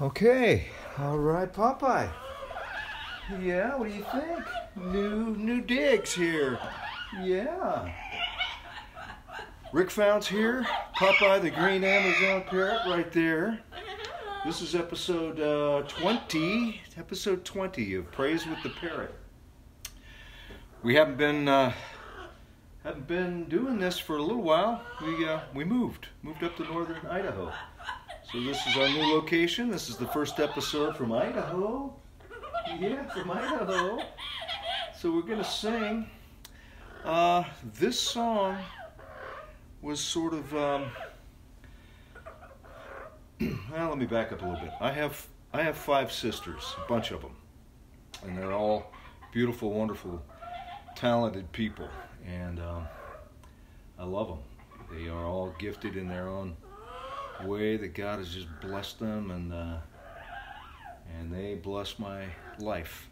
Okay, all right, Popeye. Yeah, what do you think? New new digs here. Yeah. Rick Founds here. Popeye the green Amazon parrot right there. This is episode uh, 20, episode 20 of Praise with the Parrot. We haven't been uh, haven't been doing this for a little while. We uh, we moved, moved up to northern Idaho. So this is our new location. This is the first episode from Idaho. Yeah, from Idaho. So we're gonna sing. Uh, this song was sort of. Um, well, let me back up a little bit. I have I have five sisters, a bunch of them, and they're all beautiful, wonderful, talented people, and um, I love them. They are all gifted in their own way that God has just blessed them, and uh, and they bless my life.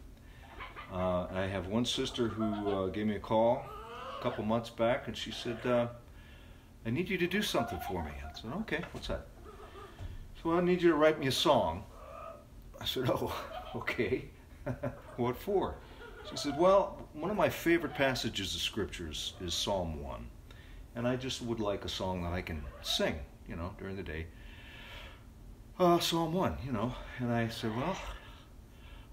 Uh, I have one sister who uh, gave me a call a couple months back, and she said, uh, "I need you to do something for me." I said, "Okay, what's that?" So I need you to write me a song. I said, "Oh, okay. what for?" She said, "Well, one of my favorite passages of scriptures is Psalm one, and I just would like a song that I can sing." You know, during the day. Uh, Psalm 1, you know. And I said, well,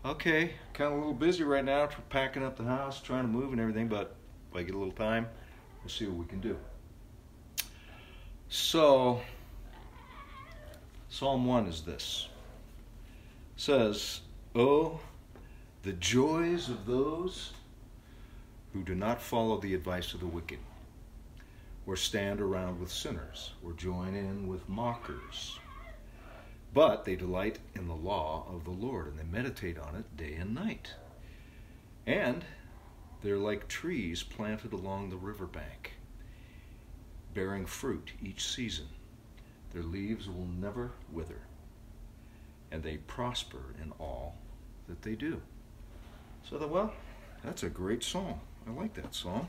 okay, kind of a little busy right now, packing up the house, trying to move and everything, but if I get a little time, we'll see what we can do. So, Psalm 1 is this. It says, Oh, the joys of those who do not follow the advice of the wicked or stand around with sinners, or join in with mockers. But they delight in the law of the Lord, and they meditate on it day and night. And they're like trees planted along the riverbank, bearing fruit each season. Their leaves will never wither, and they prosper in all that they do. So, that, well, that's a great song. I like that song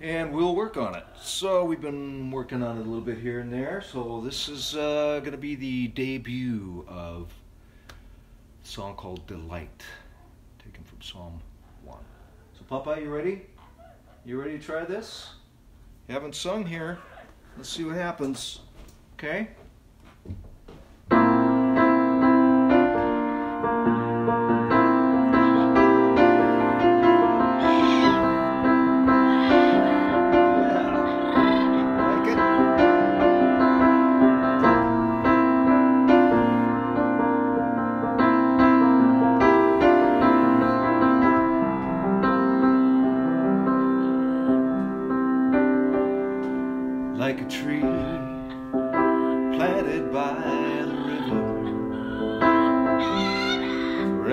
and we'll work on it. So we've been working on it a little bit here and there. So this is uh, going to be the debut of a song called Delight, taken from Psalm 1. So Papa, you ready? You ready to try this? You haven't sung here. Let's see what happens. Okay?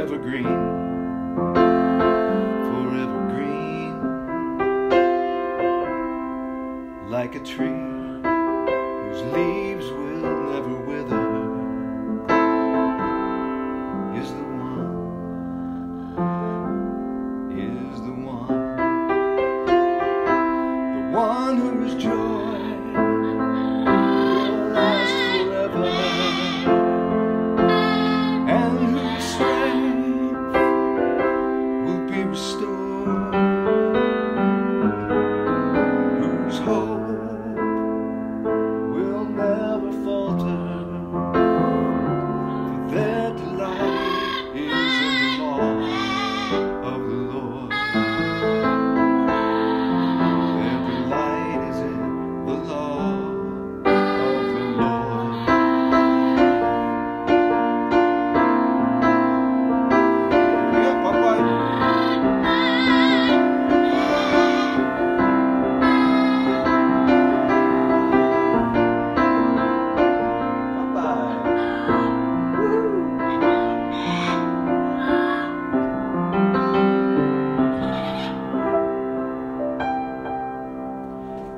Forever green, forever green, like a tree you still.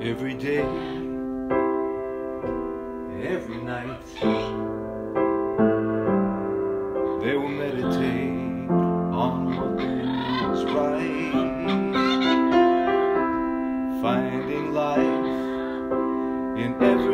Every day, every night. They will meditate on what is right, finding life in every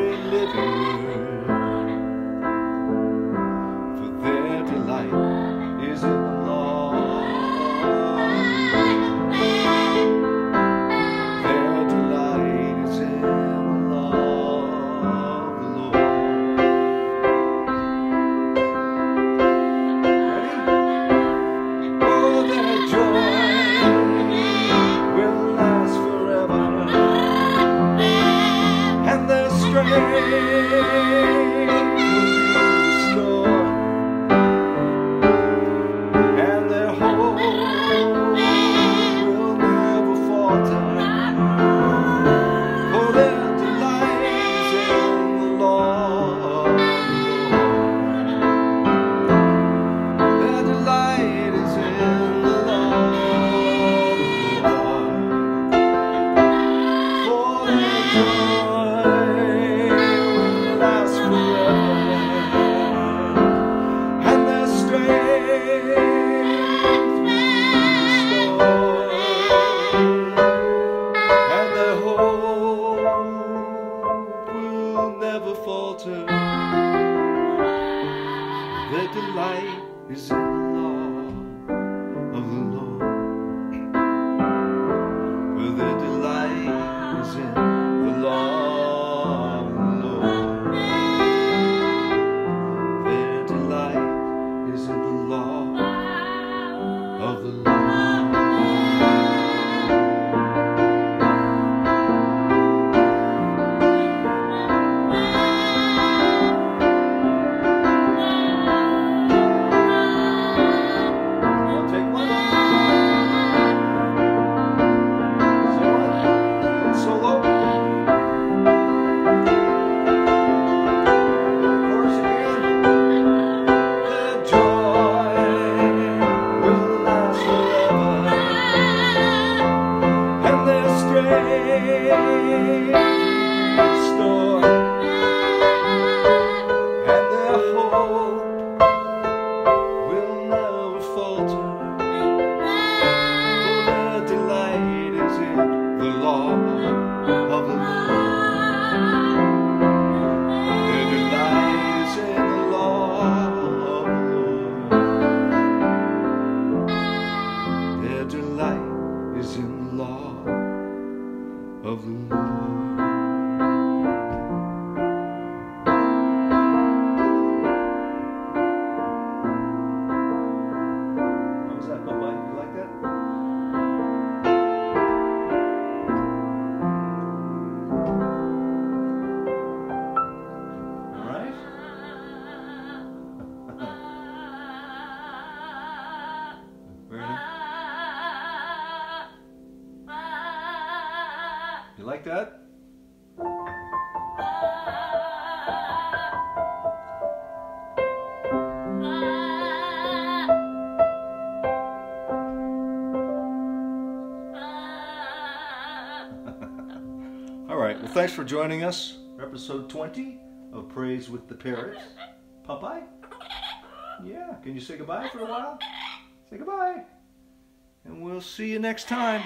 away. that. All right, well, thanks for joining us episode 20 of Praise with the Parrots. Popeye? Yeah, can you say goodbye for a while? Say goodbye. And we'll see you next time.